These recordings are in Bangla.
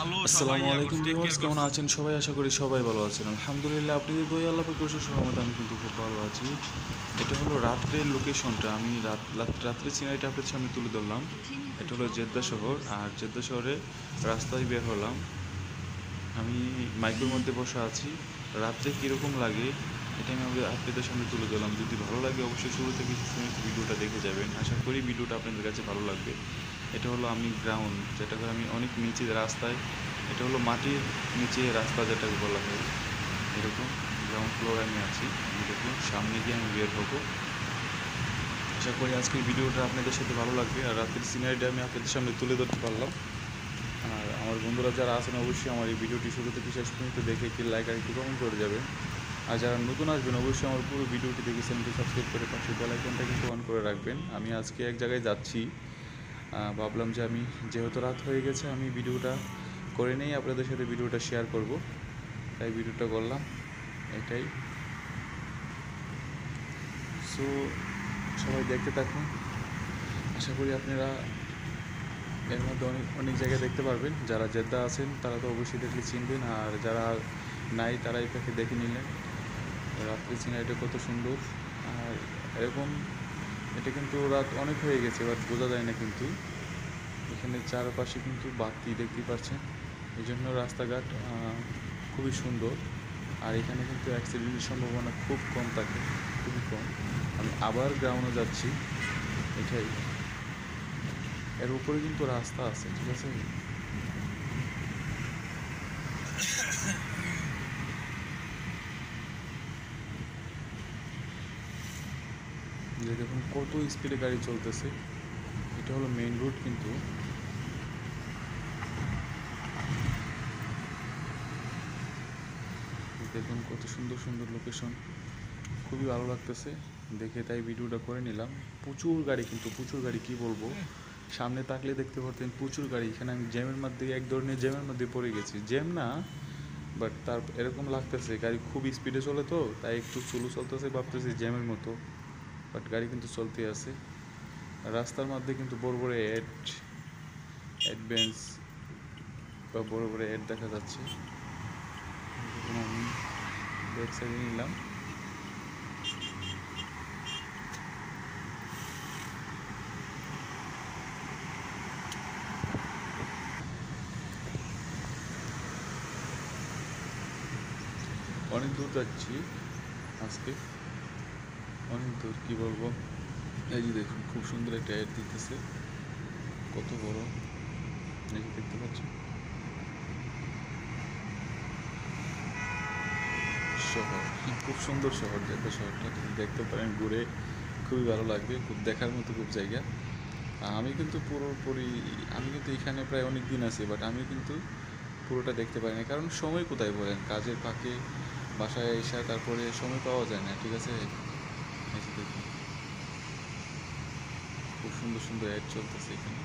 আসসালামু আলাইকুম ভিউয়ার্স কেমন আছেন? সবাই আশা করি সবাই ভালো আছেন। আলহামদুলিল্লাহ আপনাদের বই আল্লাহ প্রচুর সহমত আমি কিন্তু খুব ভালো আছি। এটা হলো রাত্রের লোকেশনটা আমি রাত রাত- রাত্রের সিনারিটা আপনাদের সামনে তুলে ধরলাম। এটা হলো জেদ্দা শহর। আর জেদ্দা শহরে রাস্তায় বের হলাম। আমি মাইকের মধ্যে বসে আছি। রাত্রে কীরকম লাগে এটা আমি আমাদের আপনাদের সামনে তুলে ধরলাম। যদি ভালো লাগে অবশ্যই শুরু থেকে ভিডিওটা দেখে যাবেন। আশা করি ভিডিওটা আপনাদের কাছে ভালো লাগবে। এটা হলো আমি গ্রাউন্ড যেটাকে আমি অনেক নিচে রাস্তায়, এটা হলো মাটির নিচে রাস্তা যেটাকে বলা হয়। এরকম গ্রাউন্ড ফ্লোরে আমি আছি। দেখুন, সামনে গিয়ে আমি বের হব। আশা করি আজকের ভিডিওটা আপনাদের সাথে ভালো লাগবে। আর রাতের সিনারিটা আমি আপনাদের সামনে তুলে ধরতে পারলাম। আর আমার বন্ধুরা যারা আছেন, অবশ্যই আমার এই ভিডিওটি শুরু থেকে শেষ পর্যন্ত দেখে একটি লাইক আর একটি কমেন্ট করে যাবেন। আর যারা নতুন আসবেন, অবশ্যই আমার পুরো ভিডিওটি দেখে চ্যানেলটি সাবস্ক্রাইব করে পাশে বেল আইকনটা কিন্তু অন করে রাখবেন। আমি আজকে এক জায়গায় যাচ্ছি। ভাবলাম যে আমি যেহেতু রাত হয়ে গেছে, আমি ভিডিওটা করে নেই, আপনাদের সাথে ভিডিওটা শেয়ার করব। তাই ভিডিওটা করলাম, এটাই। সো সবাই দেখতে থাকুন। আশা করি আপনারা এর মধ্যে অনেক অনেক জায়গায় দেখতে পারবেন। যারা জেদ্দা আছেন, তারা তো অবশ্যই দেখলে চিনবেন। আর যারা নাই তারা পাখি দেখে নিলেন। রাত্রি সিনারিটা কত সুন্দর। আর এরকম এটা কিন্তু রাত অনেক হয়ে গেছে, বাট বোঝা যায় না কিন্তু। এখানে চারপাশে কিন্তু বাতি দেখতে পাচ্ছেন। এই জন্য রাস্তাঘাট খুবই সুন্দর। আর এখানে কিন্তু অ্যাক্সিডেন্টের সম্ভাবনা খুব কম থাকে, খুবই কম। আমি আবার গ্রাউন্ডে যাচ্ছি, এটাই। এর উপরে কিন্তু রাস্তা আছে, ঠিক আছে? যে দেখুন কত স্পিডে গাড়ি চলতেছে। এটা হলো মেইন রোড কিন্তু। দেখুন কত সুন্দর সুন্দর লোকেশন খুবই ভালো লাগতেছে। দেখে তাই ভিডিওটা করে নিলাম। প্রচুর গাড়ি কিন্তু, প্রচুর গাড়ি কি বলব? সামনে তাকলে দেখতে পারতেন প্রচুর গাড়ি। এখানে আমি জ্যামের মধ্যে এক ধরনের জ্যামের মধ্যে পড়ে গেছি। জ্যাম না বাট তার এরকম লাগতেছে। গাড়ি খুব স্পিডে চলে তো, তাই একটু চলু চলতেছে ভাবতেছি জ্যামের মতো। বাট গাড়ি কিন্তু চলতে আছে। রাস্তার মধ্যে কিন্তু বড় বড় অ্যাড অ্যাডভেন্স বা বড় বড় অ্যাড দেখা যাচ্ছে। আমি নিলাম। অনেক দূর যাচ্ছি আজকে। অনেক দূর কী বলব? এই যে দেখুন, খুব সুন্দর একটা অ্যাড দিতেছে। কত বড়? এই যে দেখতে পাচ্ছেন? শহর। খুব সুন্দর শহর জেদ্দা শহরটা। দেখতে পারেন, ঘুরে খুবই ভালো লাগবে। খুব দেখার মতো খুব জায়গা। আমি কিন্তু পুরোপুরি, আমি কিন্তু এখানে প্রায় অনেক দিন আছি বাট আমি কিন্তু পুরোটা দেখতে পাই না। কারণ সময় কোথায় বলেন? কাজের ফাঁকে বাসায় এসে তারপরে সময় পাওয়া যায় না, ঠিক আছে? এই যে দেখুন। খুব সুন্দর সুন্দর অ্যাড চলতেছে এখানে।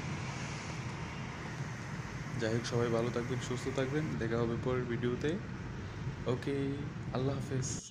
যাই হোক, সবাই ভালো থাকবেন, সুস্থ থাকবেন। দেখা হবে পরের ভিডিওতে ওকে আল্লাহ হাফেজ।